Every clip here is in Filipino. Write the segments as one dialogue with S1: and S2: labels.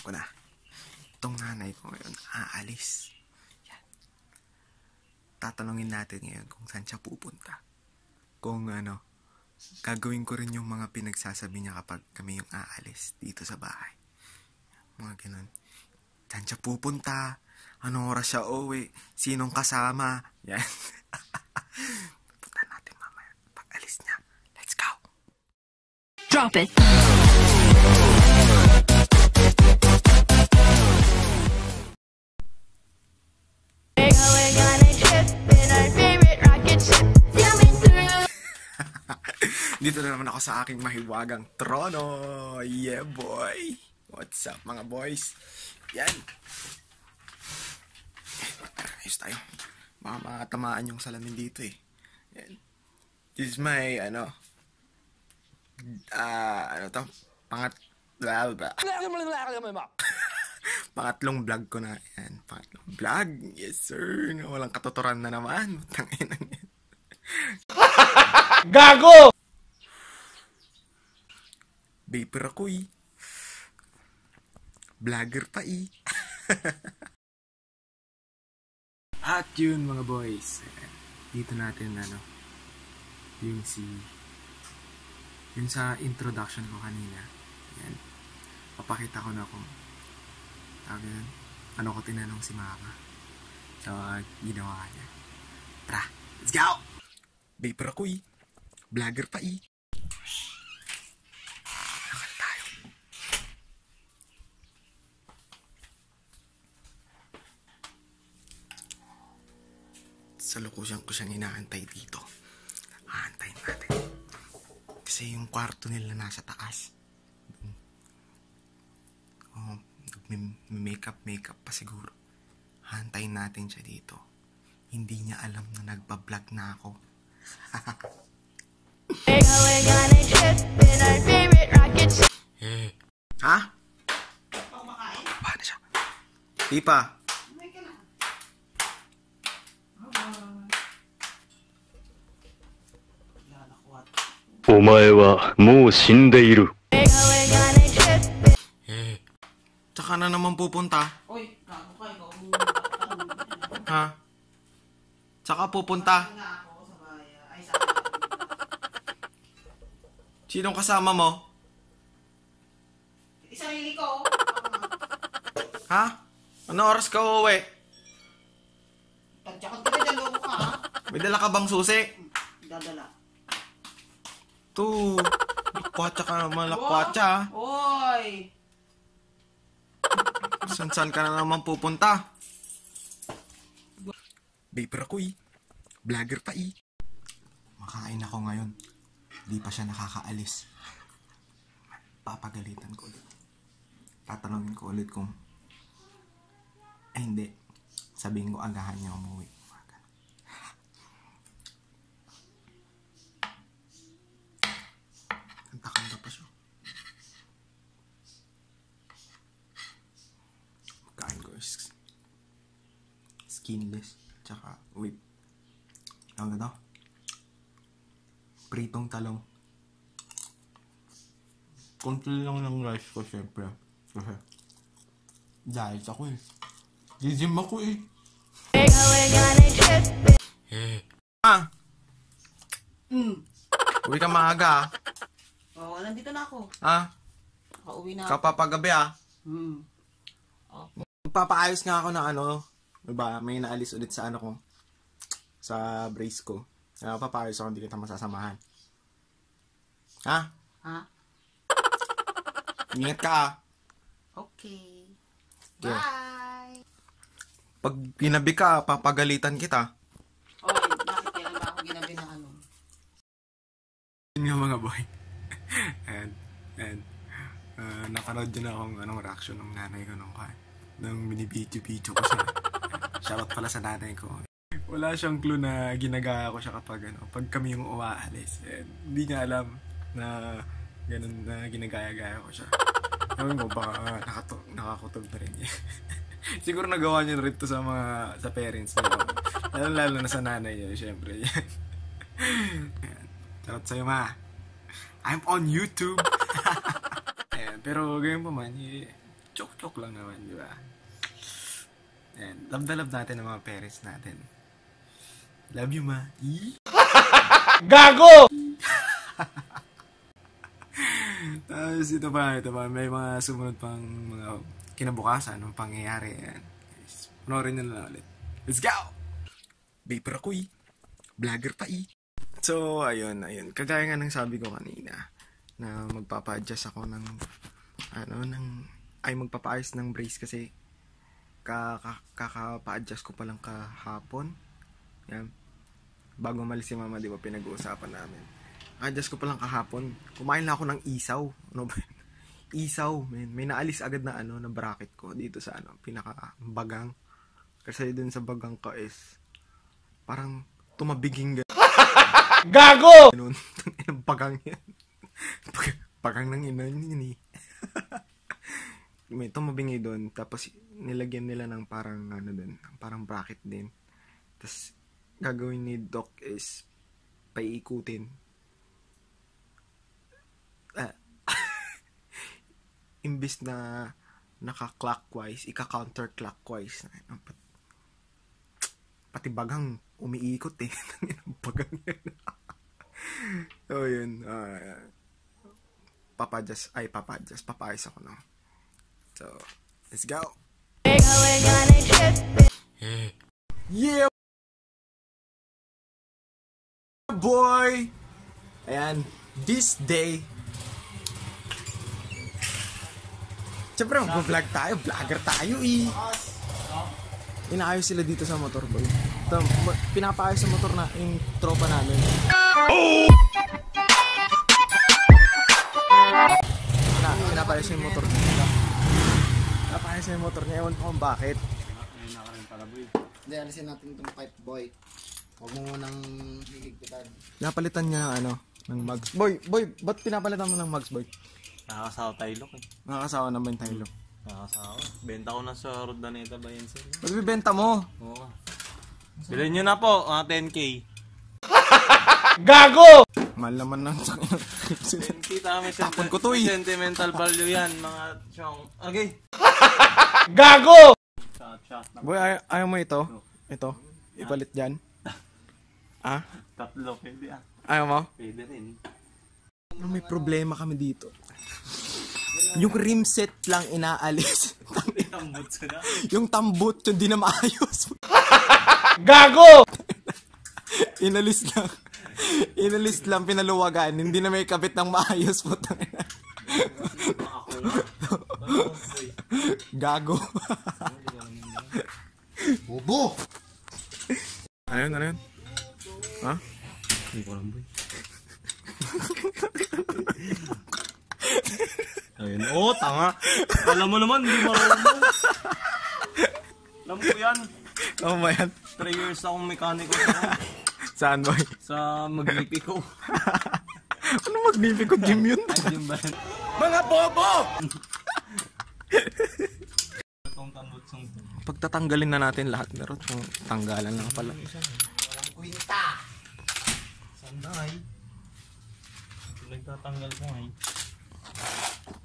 S1: ko na. Itong nanay ko ngayon, aalis. Yan. Tatanungin natin ngayon kung saan siya pupunta. Kung ano, gagawin ko rin yung mga pinagsasabi niya kapag kami yung aalis dito sa bahay. Mga ganun. Saan siya pupunta? Anong oras siya uwi? Sinong kasama? Yan. Punta natin mamaya pag alis niya. Let's go!
S2: Drop it.
S1: Dito na naman ako sa aking mahiwagang trono. Yeah, boy. What's up, mga boys? Yan. Ayos tayo. Baka makatamaan yung salamin dito eh. Yan. This is my, ano, ah, ano to? Pangat, blah, blah. Pangatlong vlog ko na. Yan, pangatlong vlog. Yes, sir. Walang katuturan na naman. Tangin yan.
S3: Gago!
S1: Vapor ako eh. Vlogger pa eh. At yun mga boys. Dito natin ano. Yung si... Yun sa introduction ko kanina. Yan. Papakita ko na kung... Tawag yun. Ano ko tinanong si mama. So, ginawa niya. Tara, let's go! Vapor ako eh. Vlogger pa eh. Sa lukusan ko siyang inaantay dito. Aantayin natin. Kasi yung kwarto nila nasa taas. Oh, makeup makeup pa siguro. Aantayin natin siya dito. Hindi niya alam na nagbablog na ako. Eh. Ha? Paano siya? Di
S4: お前はもう死んでいる。
S5: Going on a trip
S1: Eh. Tsaka na naman pupunta.
S6: Uy, gago ka, ikaw ang
S1: Ha? Tsaka pupunta.
S6: nga ako sa bahay. Ay, sa
S1: Sinong kasama mo?
S6: Isarili ko.
S1: Ha? Ano oras ka uuwi?
S6: Tadyakan ka na dyan, loko ka, ha?
S1: May dala ka bang susi?
S6: Dadala.
S1: Tu. Lakwatsa ka naman, lakwatsa.
S6: Uy!
S1: San-san ka na naman pupunta? Vapor ako eh. Vlogger pa eh. Makain ako ngayon. Di pa siya nakakaalis. Papagalitan ko ulit. Tatanungin ko ulit kung... Ay hindi. Sabihin ko agahan niya umuwi. Mga ganun. Kanta-kanta pa siya. Kain ko is skinless tsaka with ano na? Pritong talong. Konti lang ng rice ko syempre. Kasi diet ako eh. Gym ako eh. Eh ah!
S6: Hmm.
S1: uwi ka maaga
S6: Oo, nandito na ako.
S1: ah ah
S6: Kauwi na ako.
S1: kapapagabi ah.
S6: Hmm.
S1: Magpapaayos nga ako ng ano, diba, may naalis ulit sa ano ko, sa brace ko. Kaya papaayos ako, hindi kita masasamahan. Ha?
S6: Ha?
S1: Ingat ka ah.
S6: Okay. Bye!
S1: Pag ginabi ka, papagalitan kita.
S6: Oy, bakit kailan ba ako ginabi ng ano?
S1: Yun nga mga boy. and, and, uh, napanood yun akong anong reaction ng nanay ko nung, nung binibidyo-video ko siya. Shoutout pala sa nanay ko. Wala siyang clue na ginagaya ko siya kapag ano, pag kami yung uaalis. And, hindi niya alam na ganun na ginagaya-gaya ko siya. Ewan ko, baka uh, nakato, nakakutob na rin niya. Siguro nagawa niya rin to sa mga, sa parents niya. Lalo, lalo na sa nanay niya, syempre. Ayan. Charot sa'yo, ma. I'm on YouTube. Ayan, pero ganyan pa man, eh, Joke-joke lang naman, di ba? And love na love natin ang mga parents natin. Love you, ma. Ih! Tapos ito pa, ito pa. May mga sumunod pang mga kinabukasan ng pangyayari. Yan. Guys, Panoorin nyo na lang ulit. Let's go! Vapor ako eh. Vlogger pa eh. So, ayun, ayun. Kagaya nga ng sabi ko kanina, na magpapa-adjust ako ng, ano, ng, ay magpapa-ayos ng brace kasi kaka, kakapa-adjust ko pa lang kahapon. Yan. Bago malis si mama, di ba, pinag-uusapan namin. Adjust ko pa lang kahapon. Kumain lang ako ng isaw. Ano ba? Isaw, man. May naalis agad na ano, na bracket ko dito sa ano, pinaka bagang. Kasi dun sa bagang ko is parang tumabiging gan-
S3: Gago!
S1: ganun. Ang bagang yan. Bagang ng ina yun eh. May tumabingi doon. Tapos nilagyan nila ng parang ano doon. Parang bracket din. Tapos gagawin ni Doc is paiikutin. Ah. imbis na naka-clockwise, ika-counter-clockwise. Pat- Pati bagang umiikot eh. Ang bagang yan. so, yun. Uh, papadyas, ay papadyas, papayas ako no. So, let's go. Yeah! Boy! Ayan, this day, Siyempre, mag-vlog tayo. Vlogger tayo eh. Inaayos sila dito sa motor boy. Ito, pinapaayos sa motor na yung tropa namin. Na, pinapaayos yung motor niya. Pinapaayos yung motor niya. Ewan ko kung bakit.
S3: Hindi, alisin natin itong pipe boy. Huwag mo munang higigpitan.
S1: Napalitan niya ng ano, ng mugs. Boy, boy, ba't pinapalitan mo ng mugs, boy?
S7: Nakakasawa tayo, Lok eh.
S1: Nakakasawa naman tayo.
S7: Nakakasawa. Benta ko na sa Rodaneta Bayan Sir.
S1: Ba't bibenta mo?
S7: Oo. Bilhin nyo na po, mga 10k.
S3: Gago!
S1: Mahal naman ng
S7: 10k tama may,
S1: Tapon ko to,
S7: may
S1: eh.
S7: sentimental value yan, mga chong. Okay.
S3: Gago!
S1: Boy, ay ayaw mo ito? Ito? Ipalit dyan? Ah?
S7: Tatlo, pwede ah.
S1: Ayaw mo?
S7: Pwede rin.
S1: May problema kami dito. Yung rim set lang inaalis.
S7: Tambot sa na.
S1: yung tambot, yung di na maayos.
S3: Gago!
S1: Inalis lang. Inalis lang, pinaluwagan. Hindi na may kabit ng maayos po. Gago.
S3: Bobo!
S1: ano yun, ano yun? Ha?
S7: Hindi ko alam, boy. Ayun. Oh, tanga. Alam mo naman, hindi marunong. Alam ko yan.
S1: Ano ba yan?
S7: 3 years akong mekaniko sa,
S1: Saan, boy?
S7: sa Magnipi ko.
S1: ano magnifico gym yun?
S7: Ay, yun ba yan?
S1: Mga bobo! Pagtatanggalin na natin lahat. Meron yung tanggalan lang pala.
S7: Sanday. Nagtatanggal ko ngay.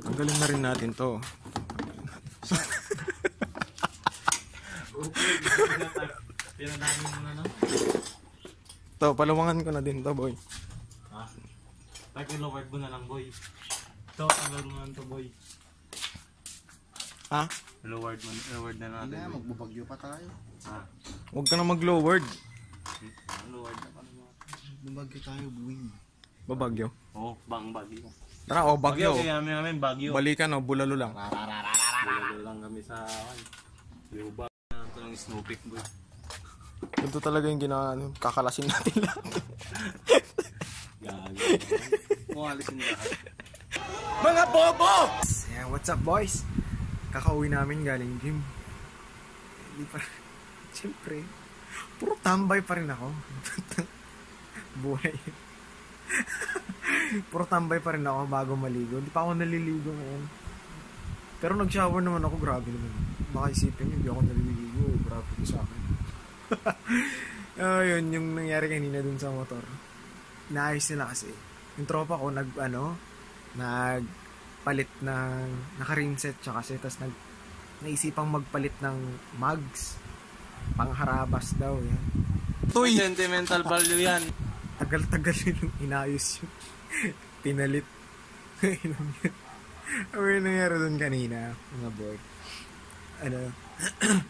S1: Tanggalin na rin natin to.
S7: Pinadami mo na na.
S1: To, paluwangan ko na din to, boy.
S7: Ha? Pag lowered mo na lang, boy. Ito, tanggal mo na to, boy.
S1: Ha?
S7: Lowered mo, lowered na natin.
S3: Na,
S7: boy.
S3: magbubagyo pa tayo.
S7: Ha?
S1: Huwag ka na mag-lowered.
S7: Lowered na pa naman.
S3: Bumagyo tayo, buwing.
S1: Babagyo.
S7: Oh, bang bagyo.
S1: Tara, oh, bagyo.
S7: Kaya namin namin bagyo.
S1: Balikan, oh, bulalo lang.
S7: Bulalo lang kami sa akin. Yuba ito ng snow peak, boy.
S1: Ito talaga yung gina... ano, Kakalasin natin lahat.
S7: Gago. Kung alisin lahat.
S1: Mga bobo! Yeah, what's up, boys? Kakauwi namin galing gym. Hindi pa... Siyempre, puro tambay pa rin ako. Buhay. puro tambay pa rin ako bago maligo. Hindi pa ako naliligo ngayon. Pero nag-shower naman ako, grabe naman. Baka isipin niyo, hindi ako naliligo. Grabe sa akin. Ayun, yung nangyari kanina dun sa motor. Naayos nila kasi. Yung tropa ko, nag, ano, nag, nagpalit ng naka-rinset siya kasi tapos nag naisipang magpalit ng mugs pangharabas daw yan
S7: May sentimental value yan.
S1: Tagal-tagal yun inayos yun. Pinalit. Ano yung nangyari doon kanina mga boy. Ano?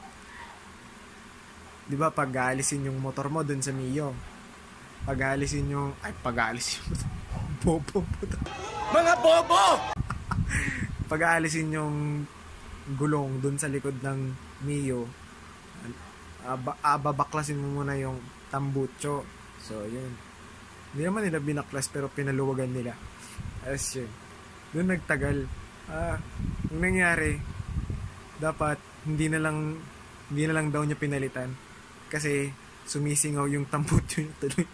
S1: Di ba pag aalisin yung motor mo doon sa Mio pag aalisin yung ay pag aalisin yung bobo puto
S7: Mga bobo!
S1: pag aalisin yung gulong doon sa likod ng Mio aba, ababaklasin mo muna yung tambucho. So yun hindi naman nila binaklas pero pinaluwagan nila. Ayos yun. Doon nagtagal. Ah ang nangyari dapat hindi na lang hindi na lang daw niya pinalitan. Kasi sumisingaw yung tambucho niya tuloy.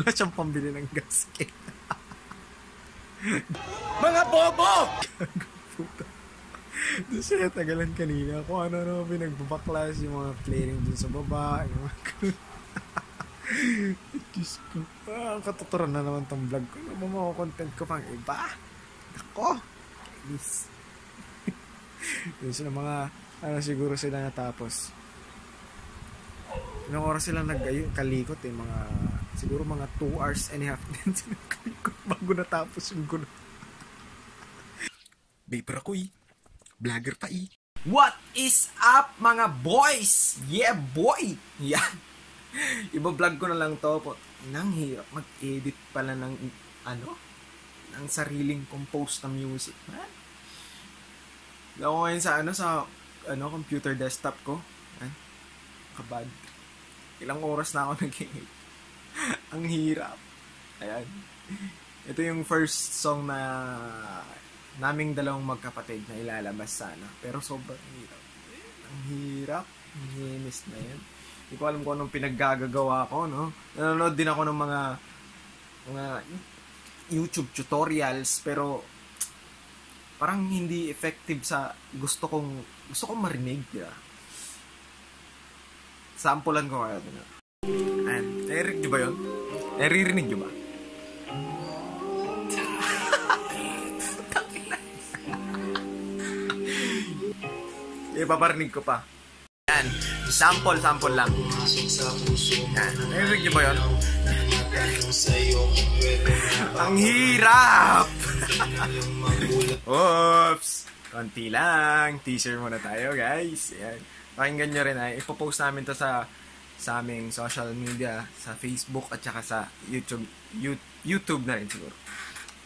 S1: Wala siyang pambili ng gasket.
S7: Mga bobo!
S1: Doon siya natagalan kanina. Kung ano-ano pinagbabaklas, yung mga flaring dun sa baba, yung mga. Diyos ko. Ah, ang katuturan na naman tong vlog ko. Ano mga content ko pang iba? Ako! Kainis. Yun sila mga, ano siguro sila natapos. Ilang oras sila nag ayun, kalikot eh, mga, siguro mga 2 hours and a half din sila kalikot bago natapos yung gulo. Vapor ako eh. Vlogger pa eh. What is up mga boys? Yeah boy! Yan. Iba-vlog ko na lang to po. Nang hirap mag-edit pala ng ano? Ng sariling compose na music. Man. Ako ngayon sa ano sa ano computer desktop ko. Yan. Kabad. Ilang oras na ako nag-edit. Ang hirap. Ayan. Ito yung first song na naming dalawang magkapatid na ilalabas sana. Pero sobrang hirap. Ang hirap. Ang hinis na yan. Hindi ko alam kung anong pinaggagawa ko, no? Nanonood din ako ng mga mga YouTube tutorials, pero parang hindi effective sa gusto kong gusto kong marinig, di ba? Sampulan ko kaya na. Ayan. Narinig nyo ba yun? Naririnig nyo ba? Ipaparinig ko pa. Sample, sample lang. Yan. Narinig nyo ba yun? Ang hirap! Oops! Konti lang. Teaser muna tayo, guys. Yan. Pakinggan nyo rin ay. Ipopost namin to sa sa aming social media, sa Facebook at saka sa YouTube. You- YouTube na rin siguro.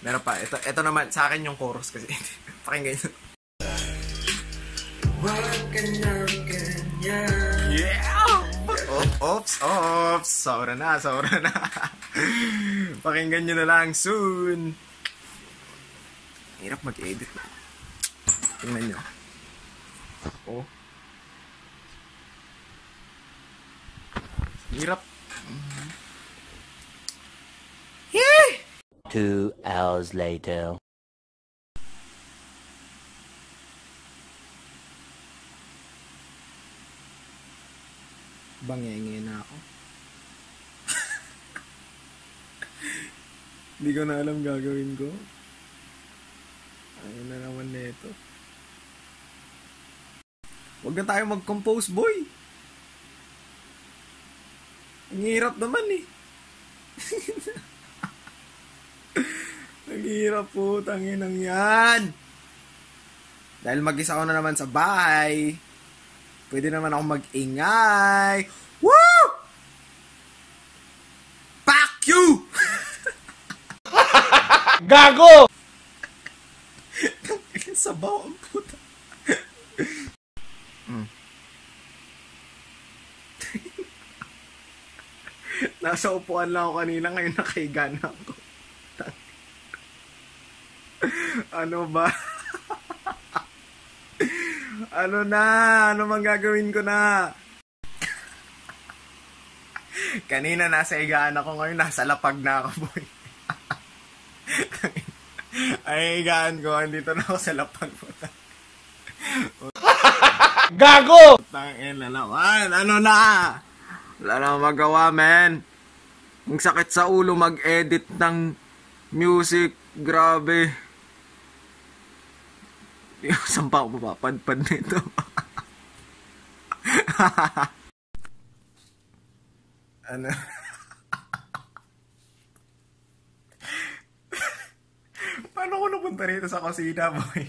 S1: Meron pa. Ito, ito naman, sa akin yung chorus kasi. Pakinggan nyo. Yeah! Ops, ops, ops. Sobra na, sobra na. Pakinggan nyo na lang soon. Hirap mag-edit na. Tingnan nyo. Oh. Hirap.
S8: Two hours later.
S1: Bangenge na ako. Hindi ko na alam gagawin ko. Ayun na naman nito. Huwag na tayo mag-compose, boy. Ang hirap naman eh. Ang hirap po, tanginang yan. Dahil mag-isa ko na naman sa bahay, pwede naman ako mag-ingay. Woo! Fuck you!
S7: Gago!
S1: Sabaw ang puta. Mm. Nasa upuan lang ako kanina, ngayon nakahiga na ako. ano ba? Ano na? Ano mang gagawin ko na? Kanina nasa higaan ako, ngayon nasa lapag na ako, boy. Ay, higaan ko, andito na ako sa lapag mo.
S7: Gago!
S1: Tangin na naman. Ano na? Wala na magawa, man. Ang sakit sa ulo mag-edit ng music. Grabe. Saan pa ako mapapadpad nito? ano? Paano ko napunta rito sa kusina, boy?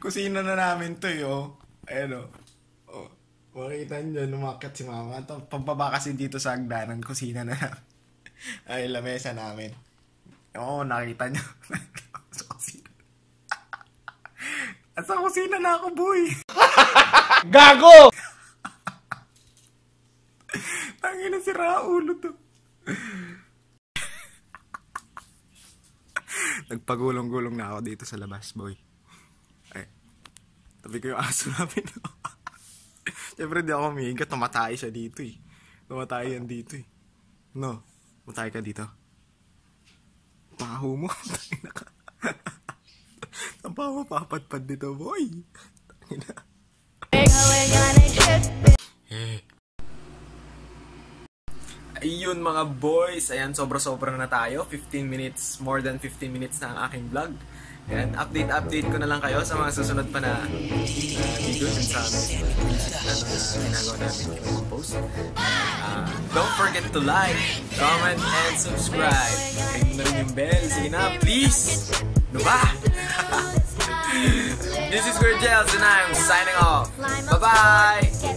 S1: kusina na namin to, yo. Ayan, o. Oh. Makita nyo, lumakit si mama. Ito, pababa kasi dito sa hagdanan, kusina na namin. Ay, lamesa namin. Oo, nakita nyo. sa kusina. At sa kusina na ako, boy.
S7: Gago!
S1: Tangina si Raulo to. Nagpagulong-gulong na ako dito sa labas, boy. Ay, tabi ko yung aso namin. Siyempre, di ako umiiga. Tumatay siya dito eh. Tumatay yan dito eh. No, tumatay ka dito. Paho mo. Tangina ka. Saan pa ako papadpad dito, boy? Tangina. Ayun mga boys, ayan sobra-sobra na tayo. 15 minutes, more than 15 minutes na ang aking vlog. Ayan, update-update ko na lang kayo sa mga susunod pa na uh, video dun sa ginagawa post. Uh, don't forget to like, comment, and subscribe. Hit na rin yung bell. Sige na, please! Ano ba? This is Gurgels and I'm signing off. Bye-bye!
S5: Get